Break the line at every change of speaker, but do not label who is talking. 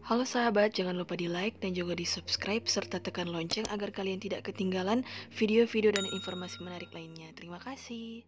Halo sahabat, jangan lupa di like dan juga di subscribe serta tekan lonceng agar kalian tidak ketinggalan video-video dan informasi menarik lainnya. Terima kasih.